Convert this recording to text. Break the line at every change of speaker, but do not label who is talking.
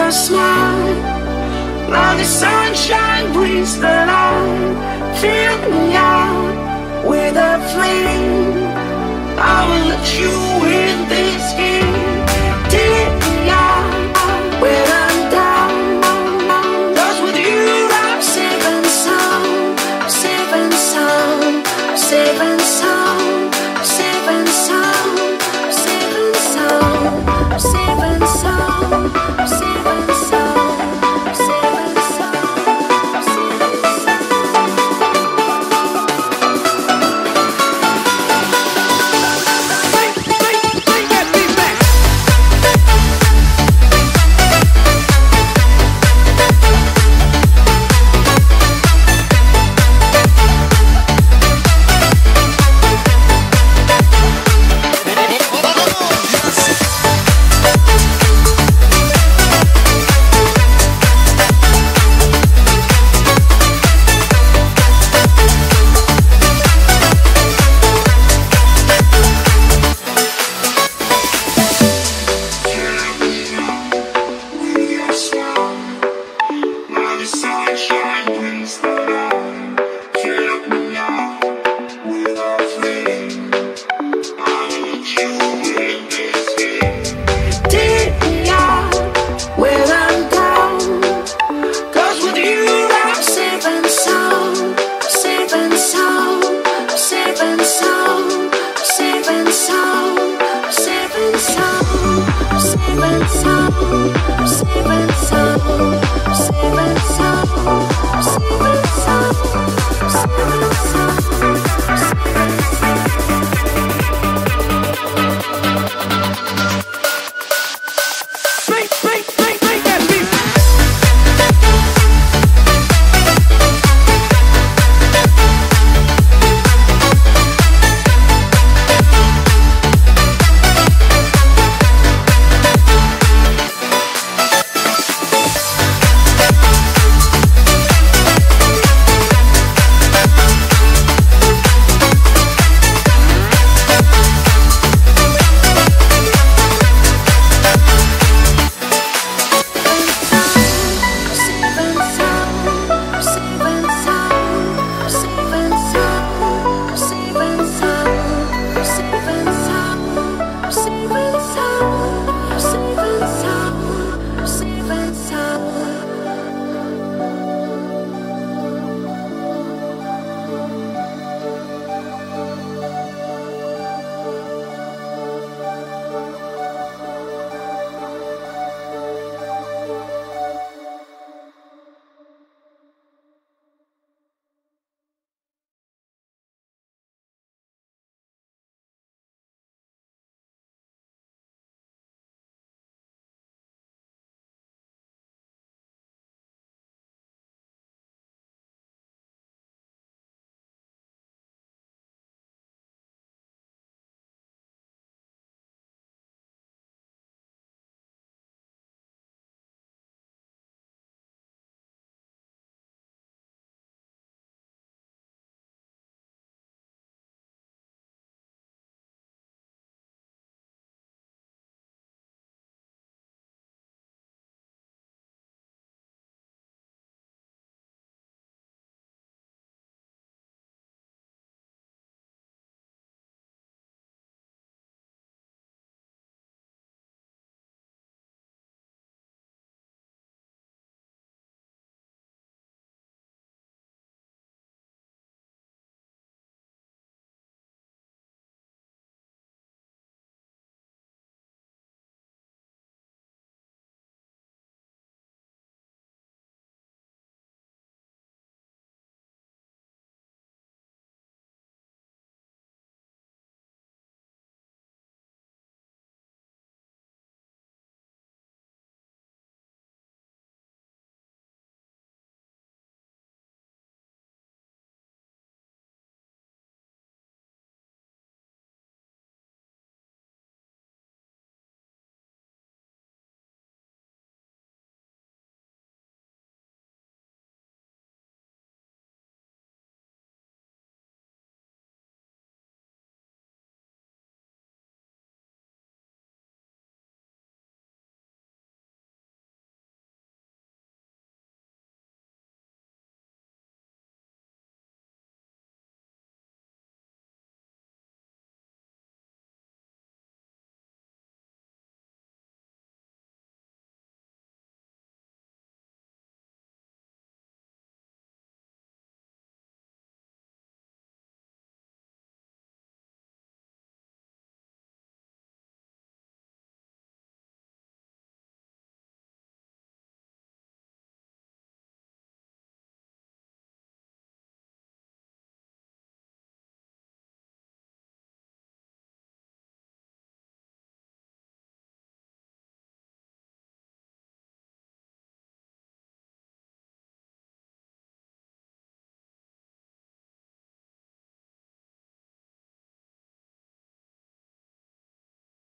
your smile Now the sunshine brings the light. Fill me up with a flame. stop. I'm